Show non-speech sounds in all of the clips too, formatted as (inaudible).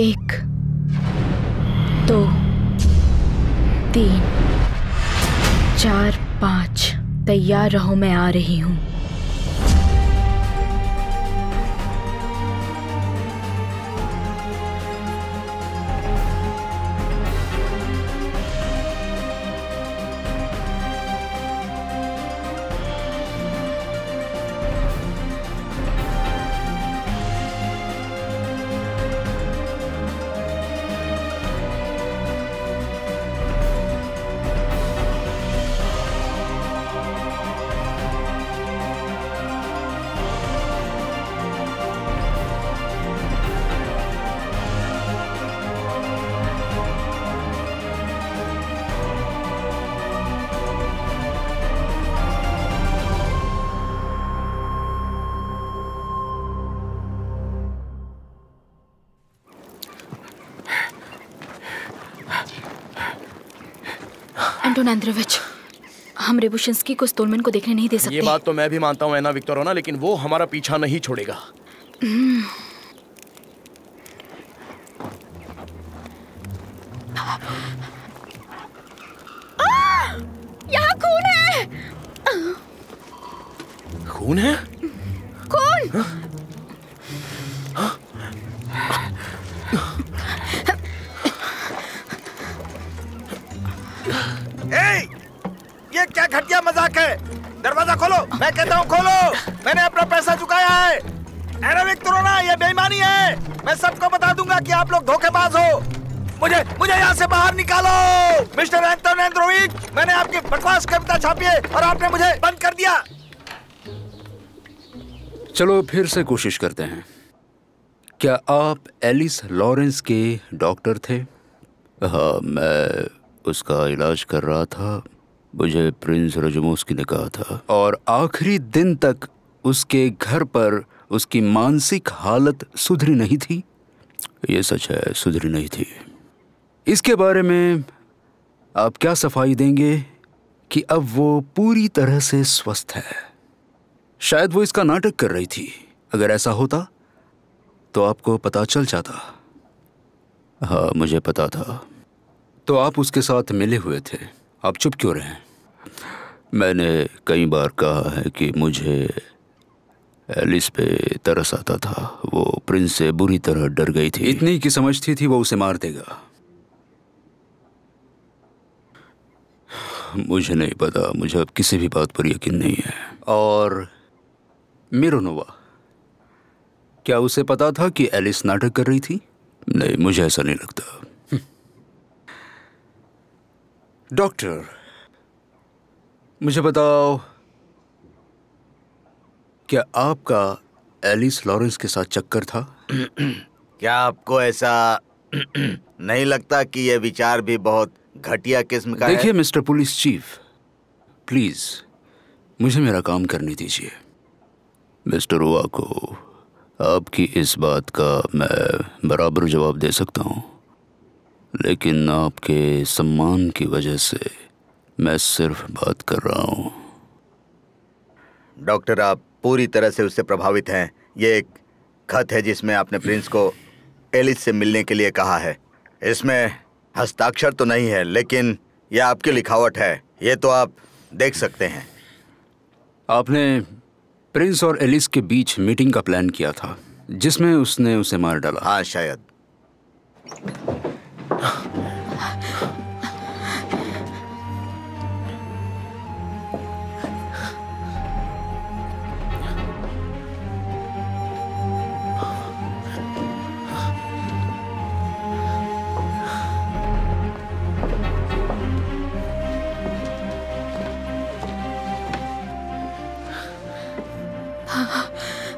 एक दो तीन चार पाँच। तैयार रहो मैं आ रही हूँ। एंटोन एंड्रोविच हम रेबुशंस्की को स्टोलमैन को देखने नहीं दे सकते। ये बात तो मैं भी मानता हूँ एना विक्टोरोना लेकिन वो हमारा पीछा नहीं छोड़ेगा। यहाँ खून है। खून है? खून? घटिया मज़ाक है। दरवाज़ा खोलो। मैं कहता हूँ खोलो। मैंने अपना पैसा चुकाया है। एरोविक तुरोना ये बेईमानी है। मैं सबको बता दूँगा कि आप लोग धोखेबाज हो। मुझे मुझे यहाँ से बाहर निकालो। मिस्टर एंटोन एंड्रोविच मैंने आपकी बकवास कविता छापी है और आपने मुझे बंद कर दिया। चलो फिर से कोशिश करते हैं। क्या आप एलिस लॉरेंस के डॉक्टर थे? हाँ मैं उसका इलाज कर रहा था। मुझे प्रिंस रजमोस्की ने कहा था। और आखिरी दिन तक उसके घर पर उसकी मानसिक हालत सुधरी नहीं थी। ये सच है सुधरी नहीं थी। इसके बारे में आप क्या सफ़ाई देंगे कि अब वो पूरी तरह से स्वस्थ है? शायद वो इसका नाटक कर रही थी। अगर ऐसा होता तो आपको पता चल जाता। हाँ मुझे पता था। तो आप उसके साथ मिले हुए थे। आप चुप क्यों रहे? मैंने कई बार कहा है कि मुझे एलिस पे तरस आता था। वो प्रिंस से बुरी तरह डर गई थी। इतनी की समझती थी वो उसे मार देगा। मुझे नहीं पता मुझे अब किसी भी बात पर यकीन नहीं है। और मिरोनोवा क्या उसे पता था कि एलिस नाटक कर रही थी? नहीं मुझे ऐसा नहीं लगता। डॉक्टर मुझे बताओ। क्या आपका एलिस लॉरेंस के साथ चक्कर था? (clears throat) क्या आपको ऐसा (clears throat) नहीं लगता कि यह विचार भी बहुत घटिया किस्म का देखिए मिस्टर पुलिस चीफ प्लीज़ मुझे मेरा काम करने दीजिए। मिस्टर ओवा को आपकी इस बात का मैं बराबर जवाब दे सकता हूँ। लेकिन आपके सम्मान की वजह से मैं सिर्फ़ बात कर रहा हूँ। डॉक्टर आप पूरी तरह से उससे प्रभावित हैं। ये एक खत है जिसमें आपने प्रिंस को एलिस से मिलने के लिए कहा है। इसमें हस्ताक्षर तो नहीं है लेकिन यह आपकी लिखावट है। ये तो आप देख सकते हैं। आपने प्रिंस और एलिस के बीच मीटिंग का प्लान किया था जिसमें उसने उसे मार डाला। हाँ शायद।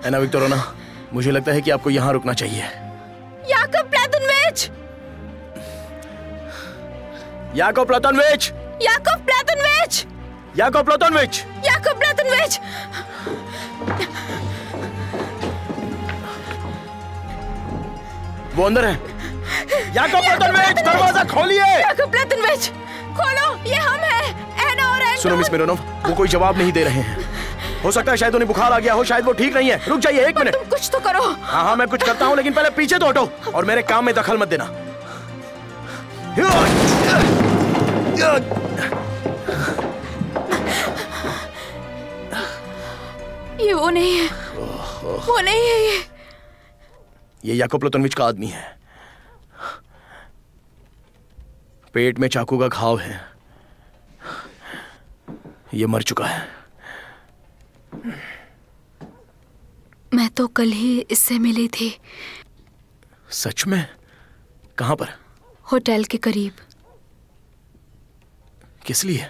एना विक्टोरोना मुझे लगता है कि आपको यहाँ रुकना चाहिए। याकब प्लेटनविच याकब प्लेटनविच प्लातोनविच याकब प्लेटनविच वो अंदर है। याको प्लातोनविच दरवाज़ा खोलिए! याकब प्लेटनविच खोलो ये हम हैं एना और एंटोन सुनो मिस मिरोनोव वो कोई जवाब नहीं दे रहे हैं। हो सकता है शायद उन्हें बुखार आ गया हो शायद वो ठीक नहीं है। रुक जाइए एक मिनट। कुछ तो करो। हाँ हाँ मैं कुछ करता हूँ लेकिन पहले पीछे तो हटो और मेरे काम में दखल मत देना। ये वो नहीं है। वो नहीं है ये। ये याकूब प्लोतनविच का आदमी है। पेट में चाकू का घाव है। ये मर चुका है। मैं तो कल ही इससे मिली थी। सच में? कहाँ पर? होटल के करीब। किस लिए?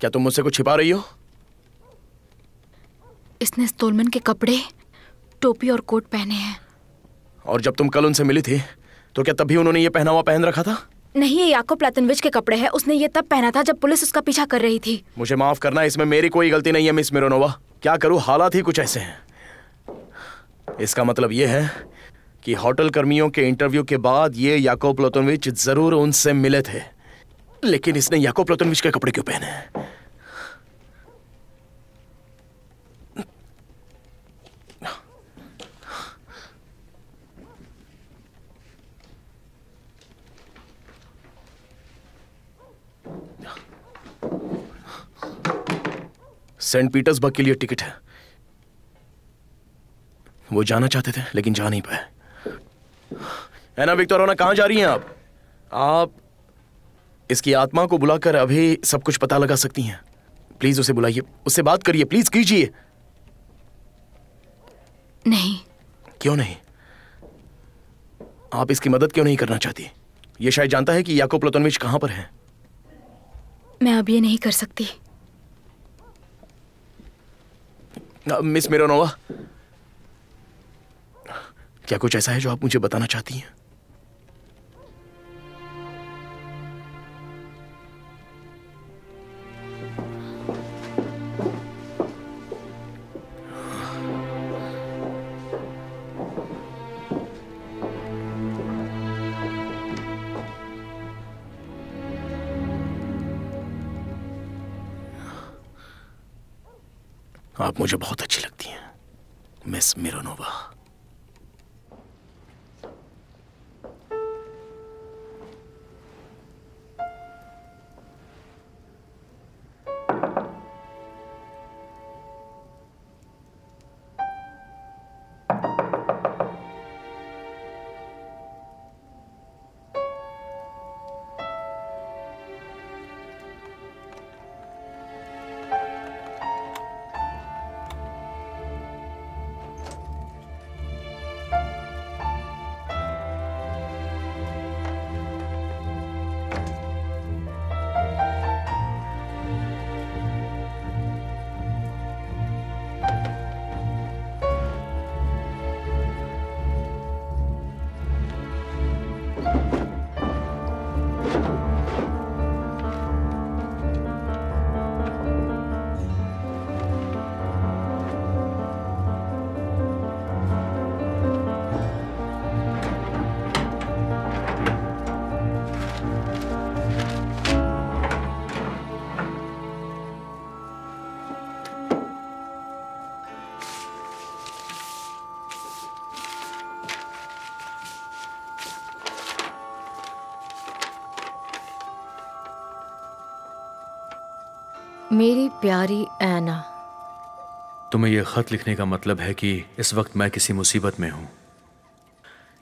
क्या तुम मुझसे कुछ छिपा रही हो? इसने स्टोलमैन के कपड़े टोपी और कोट पहने हैं। और जब तुम कल उनसे मिली थी तो क्या तभी उन्होंने ये पहना हुआ पहन रखा था? नहीं, ये याको प्लातनविच के कपड़े हैं। उसने ये तब पहना था जब पुलिस उसका पीछा कर रही थी। मुझे माफ़ करना, इसमें मेरी कोई गलती नहीं है, मिस मिरोनोवा। क्या करूँ? हालात ही कुछ ऐसे हैं। इसका मतलब ये है कि होटल कर्मियों के इंटरव्यू के बाद ये याको प्लोतनविच ज़रूर उनसे मिले थे। लेकिन इसने याको प्लोतनविच के कपड़े क्यों पहने? हैं सेंट पीटर्सबर्ग के लिए टिकट है। वो जाना चाहते थे लेकिन जा नहीं पाए। है ना विक्टोरोना कहाँ जा रही हैं आप? आप इसकी आत्मा को बुलाकर अभी सब कुछ पता लगा सकती हैं। प्लीज़ उसे बुलाइए। उससे बात करिए प्लीज़ कीजिए। नहीं। क्यों नहीं? आप इसकी मदद क्यों नहीं करना चाहती? ये शायद जानता है कि याको प्लोतनविच कहाँ पर है। मैं अब ये नहीं कर सकती। Miss Mironova. क्या कुछ ऐसा है जो आप मुझे बताना चाहती हैं? मुझे बहुत अच्छी लगती हैं। Miss Mironova. मेरी प्यारी ऐना। तुम्हें यह खत लिखने का मतलब है कि इस वक्त मैं किसी मुसीबत में हूँ।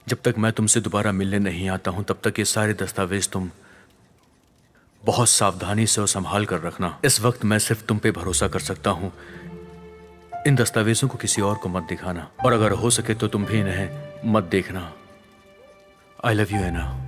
जब तक मैं तुमसे दोबारा मिलने नहीं आता हूँ, तब तक ये सारे दस्तावेज़ तुम बहुत सावधानी से और संभाल कर रखना। इस वक्त मैं सिर्फ़ तुम पे भरोसा कर सकता हूँ। इन दस्तावेजों को किसी और को मत दिखाना। और अगर हो सके तो तुम भी इन्हें मत देखना। आई लव यू एना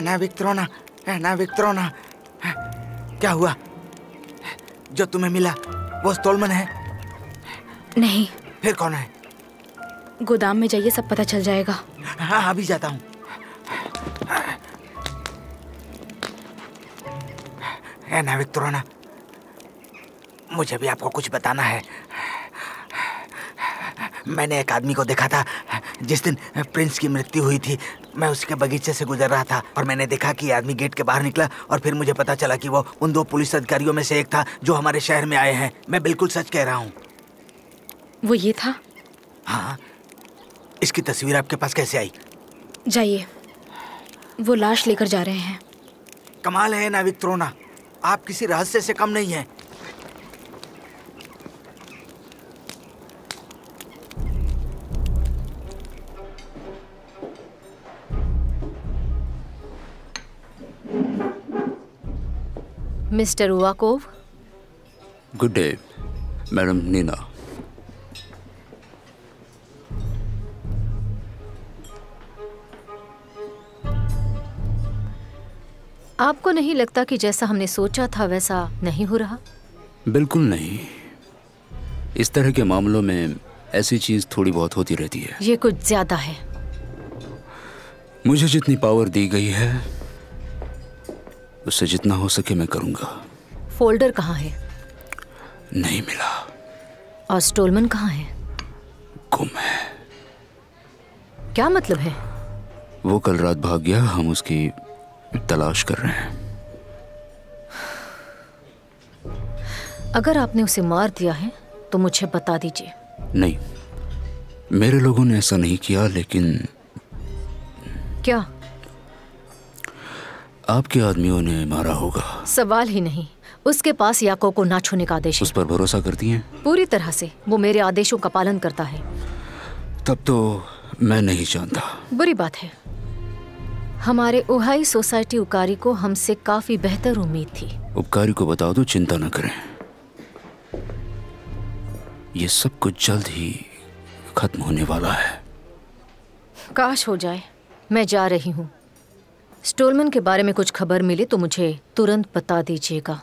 ना विक्ट्रोना ना विक्ट्रोना क्या हुआ? जो तुम्हें मिला वो स्टोलमन है? नहीं। फिर कौन है? गोदाम में जाइए सब पता चल जाएगा। हाँ अभी जाता हूँ। है ना विक्ट्रोना मुझे भी आपको कुछ बताना है। मैंने एक आदमी को देखा था जिस दिन प्रिंस की मृत्यु हुई थी। मैं उसके बगीचे से गुजर रहा था और मैंने देखा कि आदमी गेट के बाहर निकला और फिर मुझे पता चला कि वो उन दो पुलिस अधिकारियों में से एक था जो हमारे शहर में आए हैं। मैं बिल्कुल सच कह रहा हूँ। वो ये था? हाँ। इसकी तस्वीर आपके पास कैसे आई? जाइए। वो लाश लेकर जा रहे हैं। कमाल है नाविक त्रोना आप किसी रहस्य से कम नहीं हैं। Mister Uvakov good day madam Nina आपको नहीं लगता कि जैसा हमने सोचा था वैसा नहीं हो रहा? बिल्कुल नहीं। इस तरह के मामलों में ऐसी चीज़ थोड़ी बहुत होती रहती है। ये कुछ ज़्यादा है। मुझे जितनी पावर दी गई है उससे जितना हो सके मैं करूँगा। फोल्डर कहाँ है? नहीं मिला। और स्टोलमन कहाँ है? गुम है। क्या मतलब है? वो कल रात भाग गया हम उसकी तलाश कर रहे हैं। अगर आपने उसे मार दिया है तो मुझे बता दीजिए। नहीं मेरे लोगों ने ऐसा नहीं किया लेकिन क्या? आपके आदमियों ने मारा होगा। सवाल ही नहीं। उसके पास याको को ना छूने का आदेश उस पर भरोसा करती हैं? पूरी तरह से। वो मेरे आदेशों का पालन करता है। तब तो मैं नहीं जानता। बुरी बात है। हमारे उहाई सोसाइटी उकारी को हमसे काफ़ी बेहतर उम्मीद थी। उपकारी को बता दो चिंता न करें। ये सब कुछ जल्द ही खत्म होने वाला है। काश हो जाए। मैं जा रही हूँ। स्टोलमन के बारे में कुछ खबर मिले तो मुझे तुरंत बता दीजिएगा।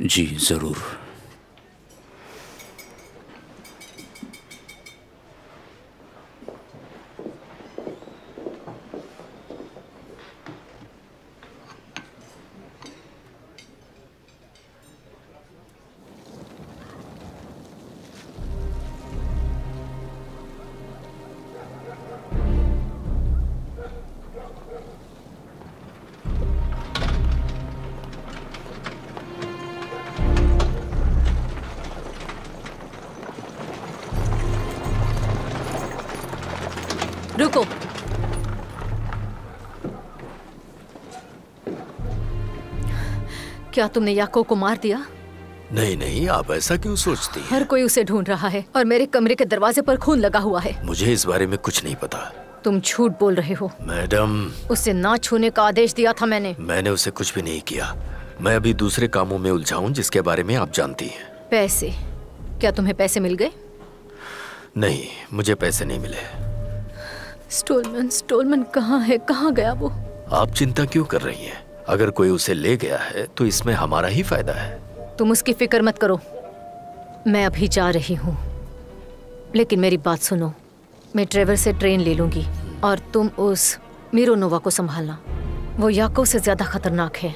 जी ज़रूर। क्या तुमने याको को मार दिया? नहीं नहीं आप ऐसा क्यों सोचती हैं? हर कोई उसे ढूंढ रहा है और मेरे कमरे के दरवाजे पर खून लगा हुआ है। मुझे इस बारे में कुछ नहीं पता। तुम झूठ बोल रहे हो। मैडम। उसे ना छूने का आदेश दिया था मैंने। मैंने उसे कुछ भी नहीं किया। मैं अभी दूसरे कामों में उलझा हूँ जिसके बारे में आप जानती हैं। पैसे। क्या तुम्हें पैसे मिल गए? नहीं मुझे पैसे नहीं मिले। स्टोलमन स्टोलमन कहाँ है? कहाँ गया वो? आप चिंता क्यों कर रही हैं? अगर कोई उसे ले गया है तो इसमें हमारा ही फ़ायदा है। तुम उसकी फ़िक्र मत करो। मैं अभी जा रही हूँ। लेकिन मेरी बात सुनो। मैं ट्रेवर से ट्रेन ले लूँगी, और तुम उस मीरोनोवा को संभालना। वो याको से ज़्यादा खतरनाक है।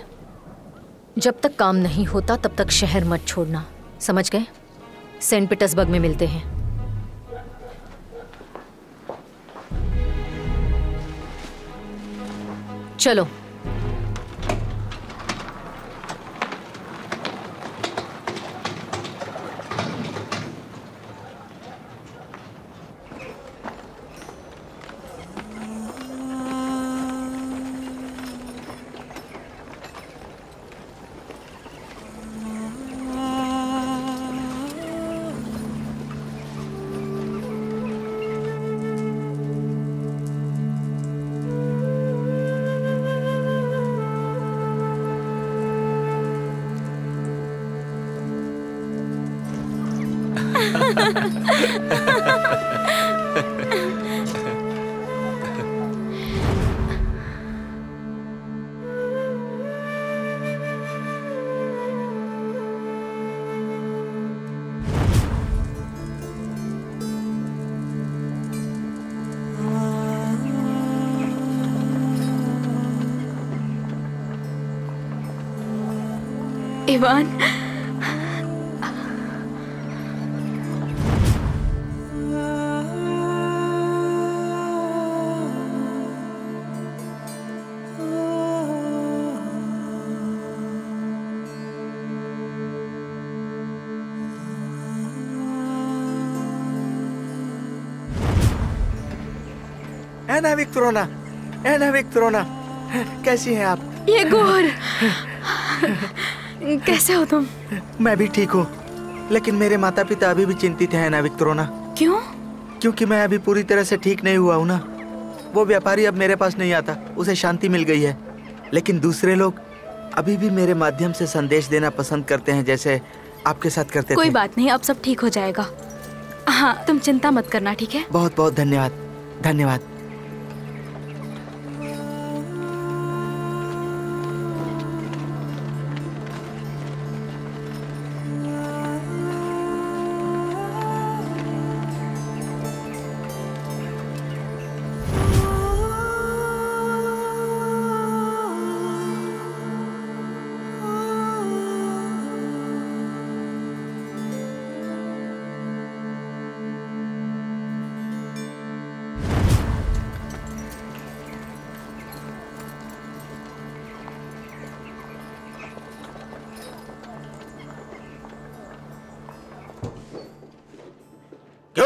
जब तक काम नहीं होता, तब तक शहर मत छोड़ना। समझ गए? सेंट पीटर्सबर्ग में मिलते हैं। चलो। इवान। एना विक्टोरोना एना विक्टोरोना कैसी हैं आप? ये गोर (laughs) कैसे हो तुम? मैं भी ठीक हूँ लेकिन मेरे माता पिता अभी भी चिंतित हैं एना विक्टोरोना क्यों? क्योंकि मैं अभी पूरी तरह से ठीक नहीं हुआ हूँ ना। वो व्यापारी अब मेरे पास नहीं आता उसे शांति मिल गई है। लेकिन दूसरे लोग अभी भी मेरे माध्यम से संदेश देना पसंद करते हैं जैसे आपके साथ करते कोई थे। बात नहीं अब सब ठीक हो जाएगा। हाँ तुम चिंता मत करना ठीक है? बहुत बहुत धन्यवाद धन्यवाद।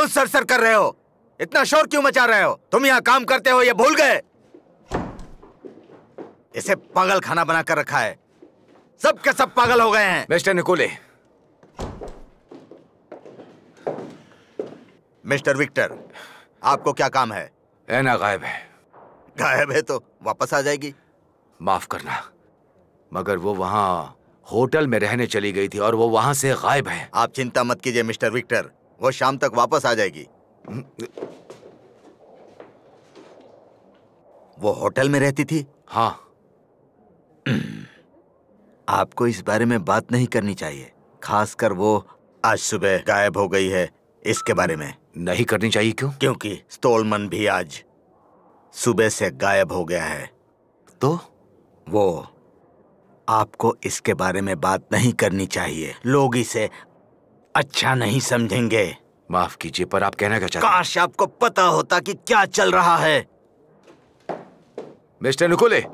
क्यों सर सर कर रहे हो। इतना शोर क्यों मचा रहे हो? तुम यहाँ काम करते हो ये भूल गए। इसे पागल खाना बना कर रखा है। सब के सब पागल हो गए हैं। Mister Nikolay. मिस्टर विक्टर आपको क्या काम है? एना गायब है। गायब है तो वापस आ जाएगी। माफ़ करना मगर वो वहाँ होटल में रहने चली गई थी और वो वहाँ से गायब है। आप चिंता मत कीजिए मिस्टर विक्टर। वो शाम तक वापस आ जाएगी। वो होटल में रहती थी? हाँ। आपको इस बारे में बात नहीं करनी चाहिए। खासकर वो आज सुबह गायब हो गई है इसके बारे में। नहीं करनी चाहिए क्यों? क्योंकि स्टोलमन भी आज सुबह से गायब हो गया है। तो? वो आपको इसके बारे में बात नहीं करनी चाहिए। लोग इसे अच्छा नहीं समझेंगे। माफ़ कीजिए पर आप कहना क्या चाहते काश आपको पता होता कि क्या चल रहा है। मिस्टर निकोले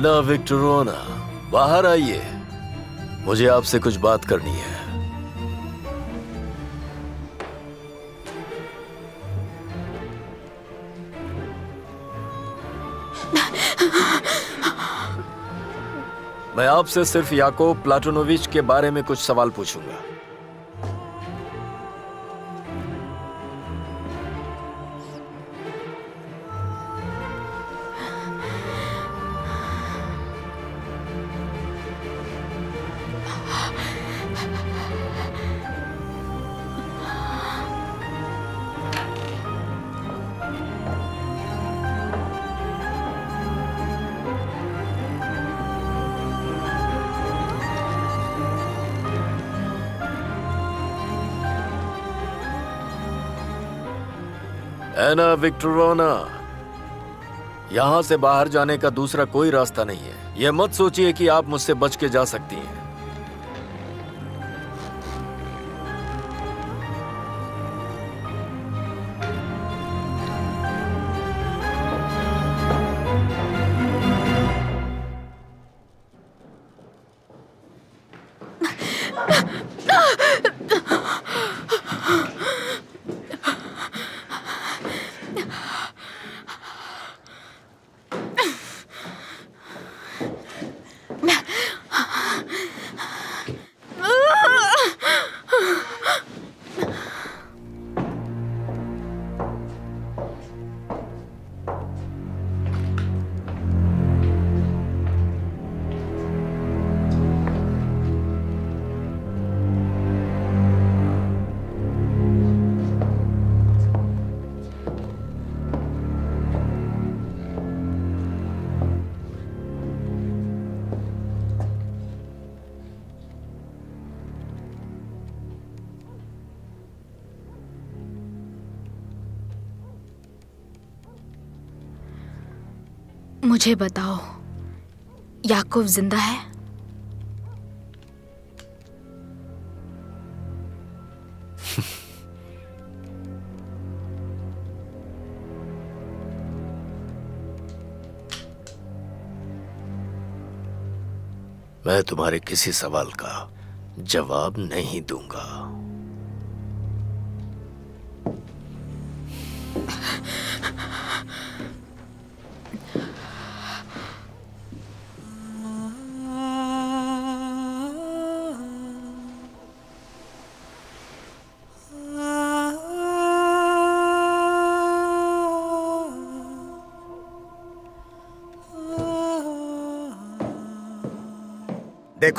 एना विक्टोरोना, बाहर आइए। मुझे आपसे कुछ बात करनी है। मैं आपसे सिर्फ़ याको प्लाटोनोविच के बारे में कुछ सवाल पूछूँगा। एना विक्टोरोना। यहाँ से बाहर जाने का दूसरा कोई रास्ता नहीं है। यह मत सोचिए कि आप मुझसे बच के जा सकती हैं। याकूब ज़िंदा है। मैं तुम्हारे किसी सवाल का जवाब नहीं दूँगा।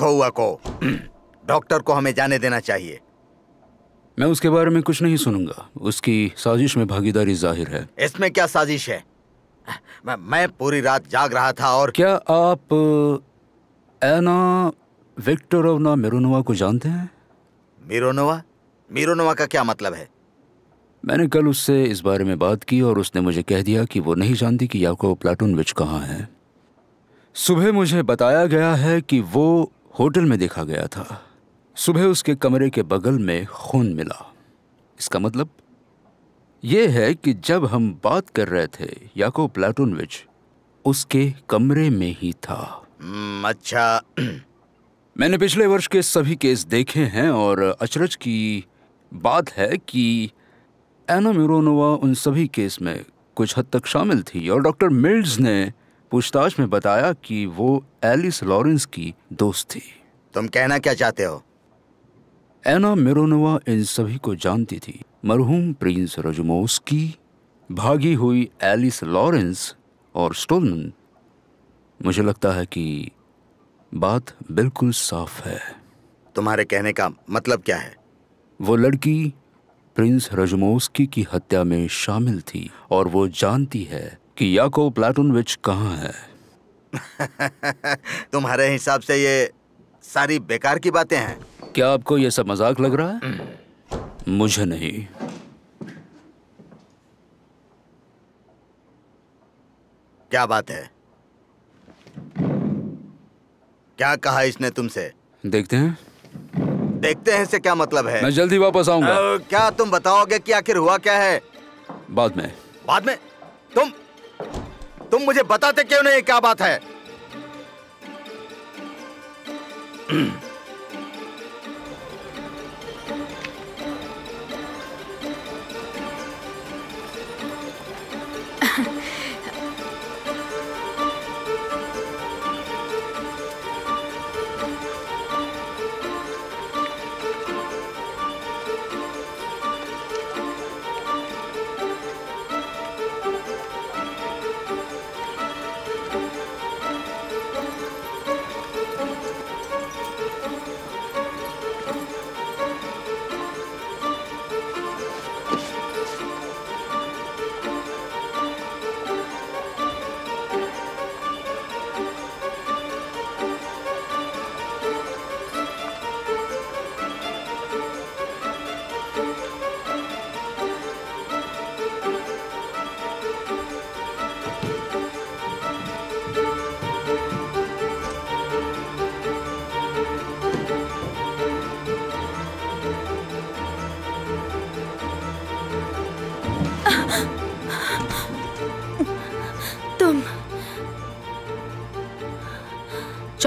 हुआ को। (clears throat) डॉक्टर को हमें जाने देना चाहिए। मैं उसके बारे में कुछ नहीं सुनूँगा। उसकी साजिश में भागीदारी ज़ाहिर है। इसमें क्या साजिश है? मैं, मैं पूरी रात जाग रहा था और क्या आप एना विक्टोरोवना मिरोनोवा को जानते हैं? मीरोनोवा? मीरोनोवा का क्या मतलब है? मैंने कल उससे इस बारे में बात की और उसने मुझे कह दिया कि वो नहीं जानती कि याको प्लाटूनविच कहाँ है। सुबह मुझे बताया गया है कि वो होटल में देखा गया था। सुबह उसके कमरे के बगल में खून मिला। इसका मतलब ये है कि जब हम बात कर रहे थे याको प्लाटूनविच उसके कमरे में ही था। हम्म, अच्छा। (clears throat) मैंने पिछले वर्ष के सभी केस देखे हैं और अचरज की बात है कि एना मिरोनोवा उन सभी केस में कुछ हद तक शामिल थी और डॉक्टर मिल्ड्स ने पूछताछ में बताया कि वो एलिस लॉरेंस की दोस्त थी। तुम कहना क्या चाहते हो? एना मिरोनोवा इन सभी को जानती थी। मरहूम प्रिंस रजमोस्की भागी हुई एलिस लॉरेंस और स्टोलन मुझे लगता है कि बात बिल्कुल साफ़ है। तुम्हारे कहने का मतलब क्या है? वो लड़की प्रिंस रजमोस्की की हत्या में शामिल थी और वो जानती है कि याको प्लाटूनविच कहाँ है? (laughs) तुम्हारे हिसाब से ये सारी बेकार की बातें हैं। क्या आपको ये सब मज़ाक लग रहा है? मुझे नहीं। क्या बात है? क्या कहा इसने तुमसे? देखते हैं। देखते हैं से क्या मतलब है। मैं जल्दी वापस आऊँगा। क्या तुम बताओगे कि आखिर हुआ क्या है? बाद में। बाद में? तुम तुम मुझे बताते क्यों नहीं? क्या बात है?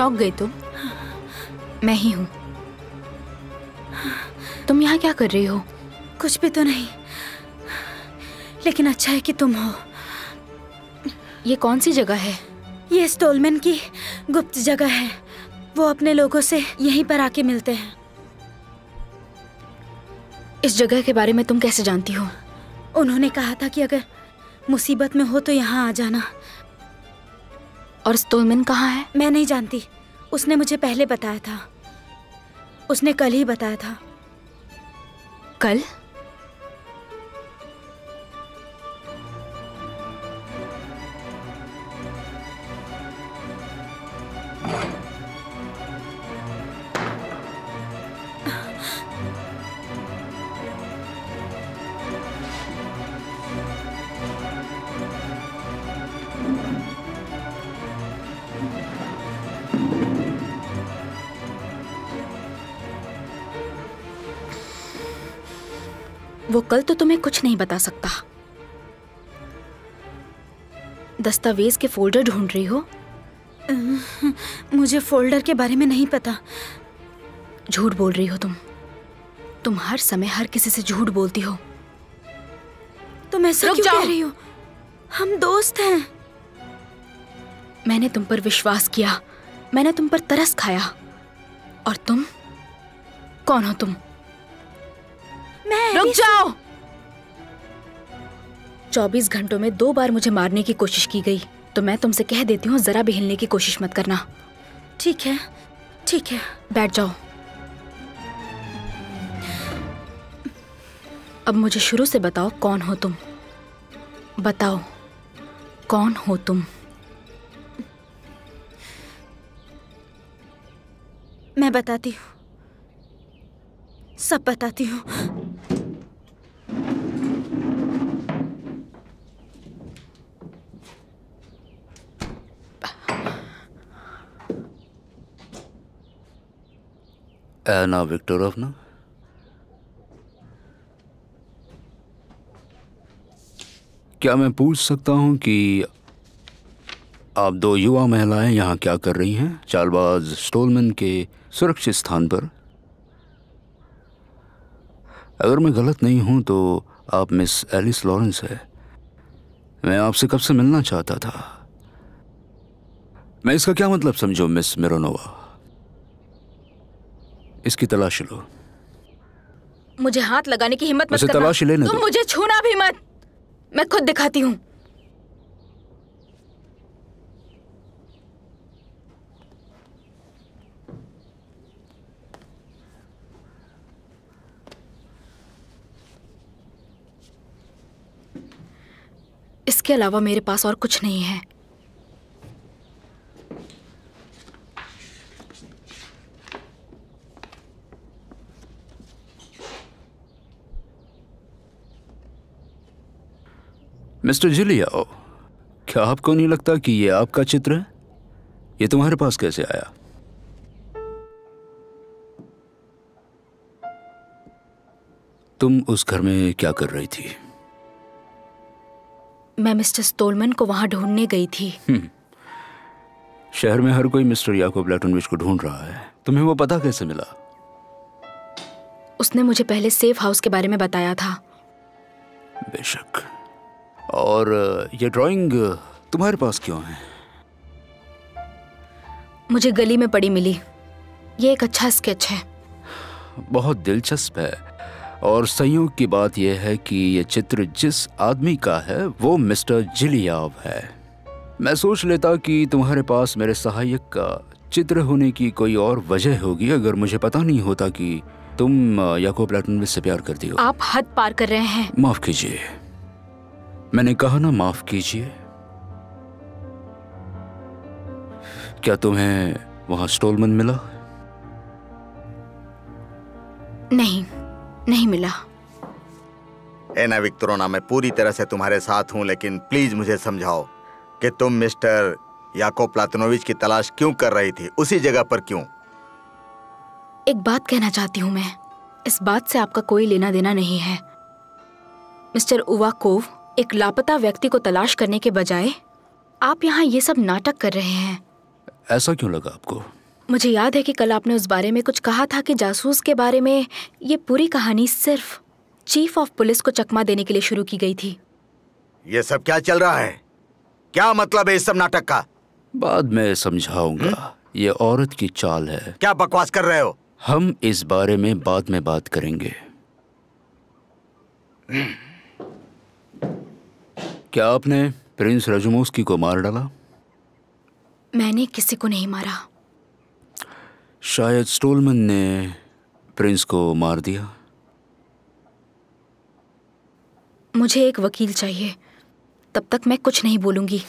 चौंक गई तुम? मैं ही हूँ। तुम यहाँ क्या कर रही हो? कुछ भी तो नहीं। लेकिन अच्छा है कि तुम हो। ये कौन सी जगह है? ये स्टोलमैन की गुप्त जगह है। वो अपने लोगों से यहीं पर आके मिलते हैं। इस जगह के बारे में तुम कैसे जानती हो? उन्होंने कहा था कि अगर मुसीबत में हो तो यहाँ आ जाना। और स्टोलमैन कहाँ है? मैं नहीं जानती। उसने मुझे पहले बताया था। उसने कल ही बताया था। कल? कल तो तुम्हें कुछ नहीं बता सकता। दस्तावेज़ के फोल्डर ढूंढ रही हो? मुझे फोल्डर के बारे में नहीं पता। झूठ बोल रही हो तुम। तुम हर समय हर किसी से झूठ बोलती हो। तुम ऐसा क्यों कह रही हो? हम दोस्त हैं। मैंने तुम पर विश्वास किया। मैंने तुम पर तरस खाया। और तुम? कौन हो तुम? मैं रुक जाओ। 24 घंटों में दो बार मुझे मारने की कोशिश की गई। तो मैं तुमसे कह देती हूँ जरा भी हिलने की कोशिश मत करना। ठीक है ठीक है। बैठ जाओ। अब मुझे शुरू से बताओ कौन हो तुम? बताओ कौन हो तुम? मैं बताती हूँ। सब बताती हूँ। एना विक्टोरोवना क्या मैं पूछ सकता हूँ कि आप दो युवा महिलाएँ यहाँ क्या कर रही हैं? चालबाज स्टोलमैन के सुरक्षित स्थान पर। अगर मैं गलत नहीं हूँ तो आप मिस एलिस लॉरेंस है। मैं आपसे कब से मिलना चाहता था? मैं इसका क्या मतलब समझू, मिस मिरोनोवा? इसकी तलाश लो। मुझे हाथ लगाने की हिम्मत मत करना। तलाशी लेने तुम मुझे छूना भी मत। मैं खुद दिखाती हूँ। इसके अलावा मेरे पास और कुछ नहीं है। मिस्टर जिलियाओ क्या आपको नहीं लगता कि ये आपका चित्र है? ये तुम्हारे पास कैसे आया? तुम उस घर में क्या कर रही थी? मैं मिस्टर स्टोलमैन को वहाँ ढूँढने गई थी। शहर में हर कोई मिस्टर याकोब लैटनविच को ढूंढ रहा है। तुम्हें वो पता कैसे मिला? उसने मुझे पहले सेफ़ हाउस के बारे में बताया था। बेशक। और ये ड्राइंग तुम्हारे पास क्यों है? मुझे गली में पड़ी मिली। ये एक अच्छा स्केच है। बहुत दिलचस्प है। और संयोग की बात यह है कि ये चित्र जिस आदमी का है वो मिस्टर जिलियाव है। मैं सोच लेता कि तुम्हारे पास मेरे सहायक का चित्र होने की कोई और वजह होगी अगर मुझे पता नहीं होता कि तुम याकोब लैटनविच से प्यार करती हो। आप हद पार कर रहे हैं। माफ़ कीजिए। मैंने कहा ना माफ़ कीजिए। क्या तुम्हें वहाँ स्टोलमन मिला? नहीं नहीं मिला। एना विक्टोरोना मैं पूरी तरह से तुम्हारे साथ हूँ लेकिन प्लीज़ मुझे समझाओ कि तुम मिस्टर याको प्लातनोविच की तलाश क्यों कर रही थी? उसी जगह पर क्यों? एक बात कहना चाहती हूँ मैं। इस बात से आपका कोई लेना देना नहीं है। मिस्टर उवाकोव एक लापता व्यक्ति को तलाश करने के बजाय आप यहाँ ये सब नाटक कर रहे हैं। ऐसा क्यों लगा आपको? मुझे याद है कि कल आपने उस बारे में कुछ कहा था कि जासूस के बारे में ये पूरी कहानी सिर्फ़ चीफ ऑफ़ पुलिस को चकमा देने के लिए शुरू की गई थी। ये सब क्या चल रहा है? क्या मतलब है इस सब नाटक का? बाद में समझाऊँगा। ये औरत की चाल है। क्या बकवास कर रहे हो? हम इस बारे में बाद में बात करेंगे। क्या आपने प्रिंस रजमोस्की को मार डाला? मैंने किसी को नहीं मारा। शायद स्टोलमन ने प्रिंस को मार दिया। मुझे एक वकील चाहिए। तब तक मैं कुछ नहीं बोलूँगी।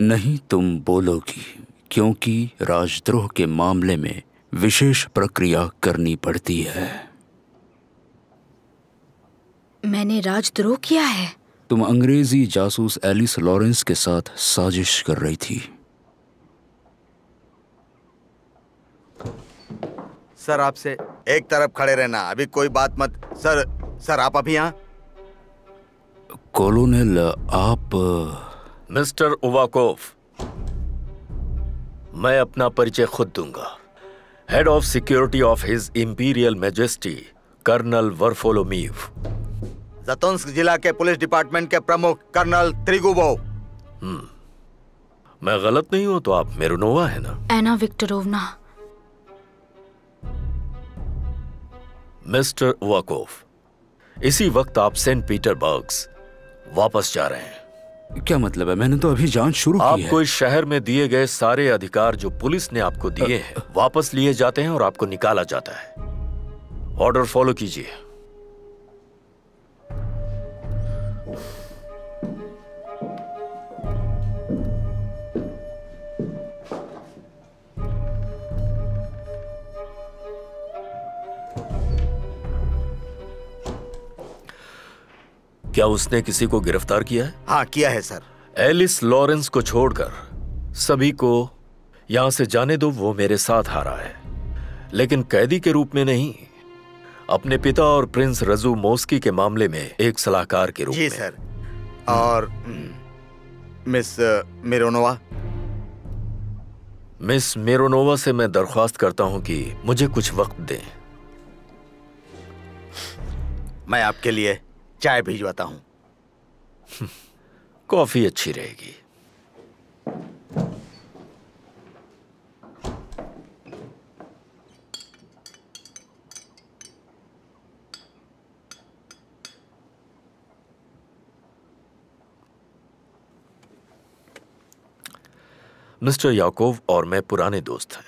नहीं तुम बोलोगी क्योंकि राजद्रोह के मामले में विशेष प्रक्रिया करनी पड़ती है। मैंने राजद्रोह किया है। तुम अंग्रेज़ी जासूस एलिस लॉरेंस के साथ साजिश कर रही थी। सर आपसे एक तरफ़ खड़े रहना अभी कोई बात मत। सर सर आप अभी यहाँ? कॉलोनेल आप मिस्टर उवाकोव मैं अपना परिचय खुद दूँगा। Head of security of his imperial majesty colonel Varfolomeev Zatonsk जिला के पुलिस डिपार्टमेंट के प्रमुख कर्नल त्रिगुबो। मैं गलत नहीं हूँ तो आप मेरुनोवा है ना? एना विक्टरोवना। मिस्टर उवाकोव इसी वक्त आप सेंट पीटरबर्ग्स वापस जा रहे हैं। क्या मतलब है? मैंने तो अभी जाँच शुरू की है। आपको इस शहर में दिए गए सारे अधिकार जो पुलिस ने आपको दिए हैं वापस लिए जाते हैं और आपको निकाला जाता है। ऑर्डर फॉलो कीजिए। क्या उसने किसी को गिरफ़्तार किया है? हाँ किया है सर। एलिस लॉरेंस को छोड़कर सभी को यहाँ से जाने दो वो मेरे साथ आ रहा है। लेकिन कैदी के रूप में नहीं अपने पिता और प्रिंस रजू मोस्की के मामले में एक सलाहकार के रूप जी में। सर। और हम्म, मिस मिरोनोवा? मिस मेरोनोवा से मैं दरख्वास्त करता हूँ कि मुझे कुछ वक्त दें। मैं आपके लिए चाय भिजवाता हूँ। (laughs) कॉफ़ी अच्छी रहेगी। मिस्टर याकोव और मैं पुराने दोस्त हैं।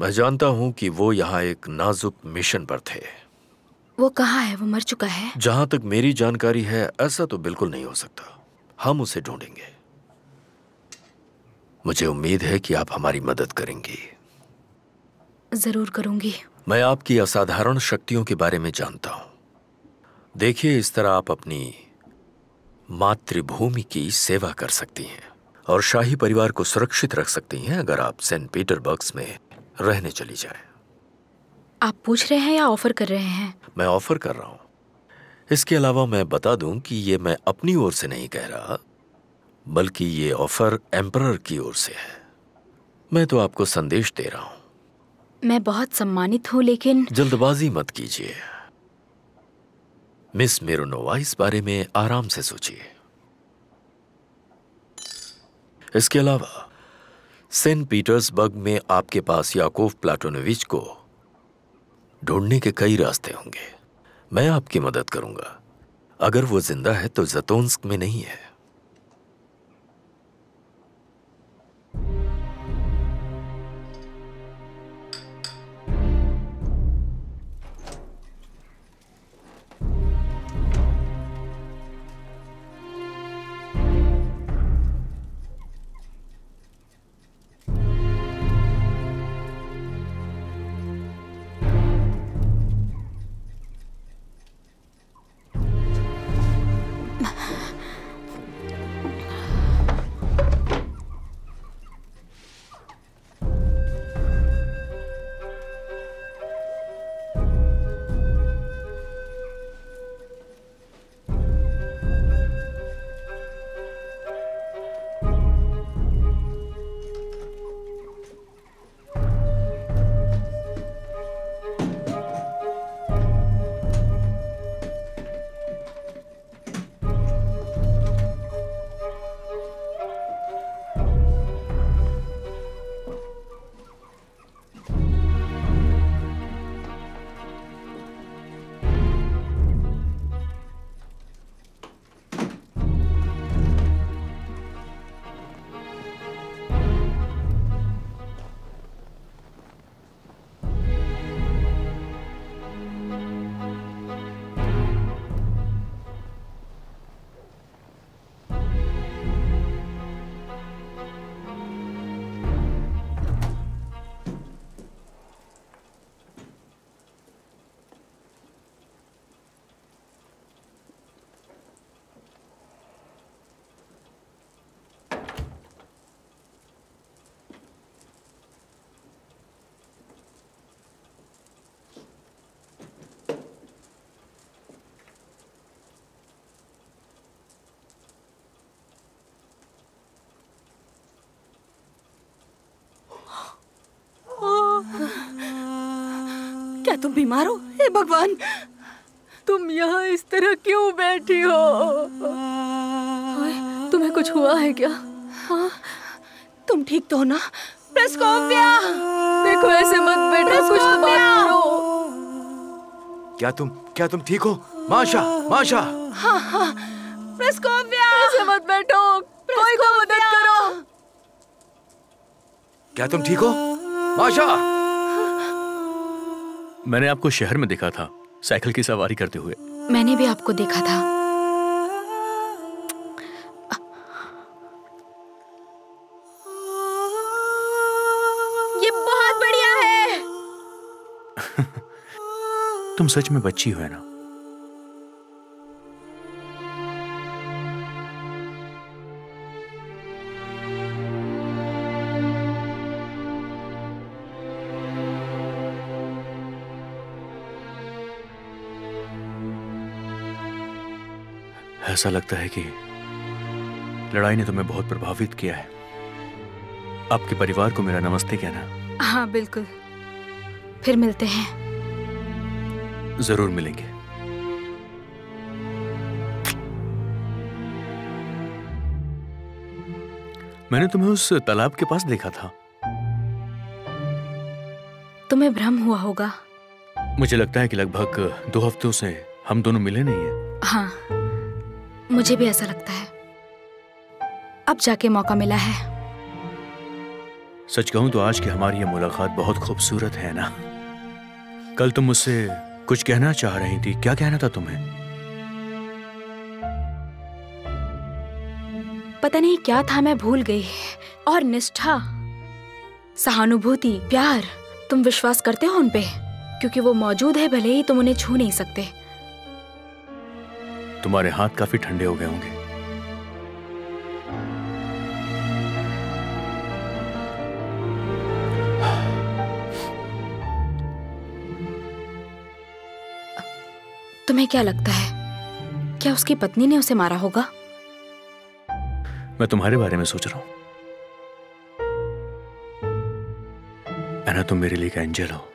मैं जानता हूँ कि वो यहाँ एक नाजुक मिशन पर थे। वो कहाँ है? वो मर चुका है? जहाँ तक मेरी जानकारी है ऐसा तो बिल्कुल नहीं हो सकता। हम उसे ढूंढेंगे। मुझे उम्मीद है कि आप हमारी मदद करेंगी। ज़रूर करूँगी। मैं आपकी असाधारण शक्तियों के बारे में जानता हूँ। देखिए इस तरह आप अपनी मातृभूमि की सेवा कर सकती हैं और शाही परिवार को सुरक्षित रख सकती हैं अगर आप सेंट पीटरबर्ग्स में रहने चली जाएँ। आप पूछ रहे हैं या ऑफ़र कर रहे हैं? मैं ऑफ़र कर रहा हूँ। इसके अलावा मैं बता दूँ कि ये मैं अपनी ओर से नहीं कह रहा बल्कि ये ऑफ़र एम्परर की ओर से है। मैं तो आपको संदेश दे रहा हूँ। मैं बहुत सम्मानित हूँ लेकिन जल्दबाजी मत कीजिए। मिस मेरोनोवा इस बारे में आराम से सोचिए। इसके अलावा सेंट पीटर्सबर्ग में आपके पास याकोव प्लाटोनोविच को ढूँढने के कई रास्ते होंगे। मैं आपकी मदद करूँगा। अगर वो ज़िंदा है तो जतोन्स्क में नहीं है। तुम बीमार हो हे भगवान। तुम यहाँ इस तरह क्यों बैठी हो? तुम्हें कुछ हुआ है क्या? हाँ तुम ठीक तो हो ना? प्रेस्कोपिया देखो ऐसे मत बैठो कुछ तो बात करो। क्या तुम क्या तुम ठीक हो? माशा माशा! हाँ हाँ प्रेस्कोपिया ऐसे मत बैठो कोई को मदद करो। क्या तुम ठीक हो? माशा! मैंने आपको शहर में देखा था साइकिल की सवारी करते हुए। मैंने भी आपको देखा था। ये बहुत बढ़िया है। (laughs) तुम सच में बच्ची हो है ना? ऐसा लगता है कि लड़ाई ने तुम्हें बहुत प्रभावित किया है। आपके परिवार को मेरा नमस्ते कहना। हाँ बिल्कुल। फिर मिलते हैं। ज़रूर मिलेंगे। मैंने तुम्हें उस तालाब के पास देखा था। तुम्हें भ्रम हुआ होगा। मुझे लगता है कि लगभग दो हफ्तों से हम दोनों मिले नहीं है। हाँ। मुझे भी ऐसा लगता है। अब जाके मौका मिला है। सच कहूँ तो आज की हमारी ये मुलाकात बहुत खूबसूरत है ना? कल तुम मुझसे कुछ कहना चाह रही थी। क्या कहना था तुम्हें? पता नहीं क्या था मैं भूल गई। और निष्ठा सहानुभूति प्यार तुम विश्वास करते हो उनपे क्योंकि वो मौजूद है भले ही तुम उन्हें छू नहीं सकते। तुम्हारे हाथ काफ़ी ठंडे हो गए होंगे। तुम्हें क्या लगता है? क्या उसकी पत्नी ने उसे मारा होगा? मैं तुम्हारे बारे में सोच रहा हूँ। एना तुम मेरे लिए एक एंजल हो।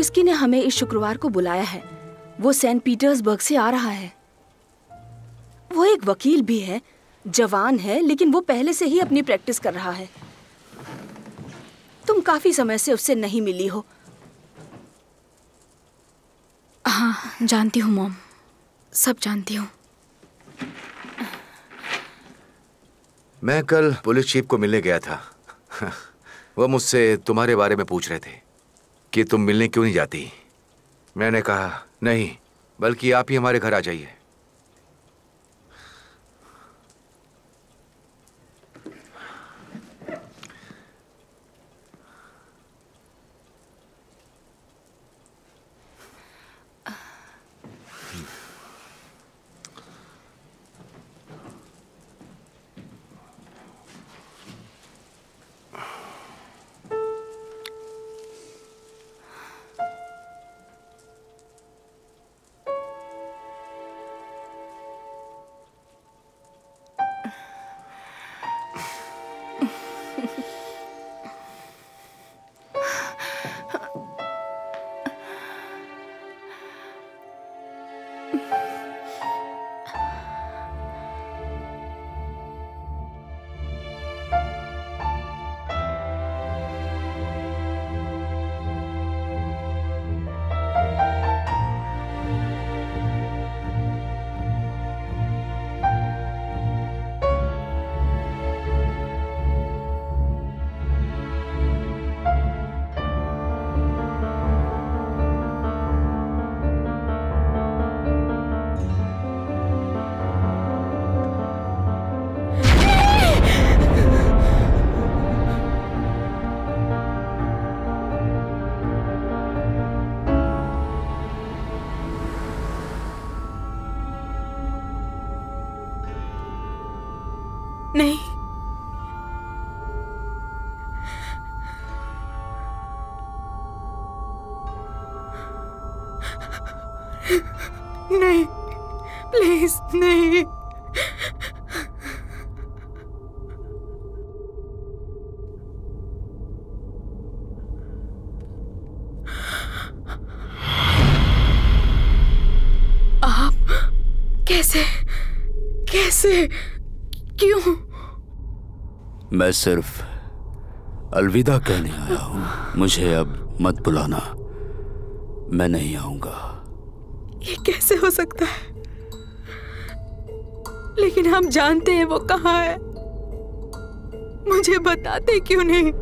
विष्णेविस्की ने हमें इस शुक्रवार को बुलाया है। वो सेंट पीटर्सबर्ग से आ रहा है। वो एक वकील भी है जवान है लेकिन वो पहले से ही अपनी प्रैक्टिस कर रहा है। तुम काफ़ी समय से उससे नहीं मिली हो। हाँ जानती हूँ मॉम। सब जानती हूँ। मैं कल पुलिस चीफ को मिलने गया था। (laughs) वो मुझसे तुम्हारे बारे में पूछ रहे थे। कि तुम मिलने क्यों नहीं जाती? मैंने कहा, नहीं, बल्कि आप ही हमारे घर आ जाइए। नहीं। आप कैसे कैसे क्यों? मैं सिर्फ़ अलविदा कहने आया हूँ। मुझे अब मत बुलाना। मैं नहीं आऊँगा। ये कैसे हो सकता है? लेकिन हम जानते हैं वो कहाँ है। मुझे बताते क्यों नहीं?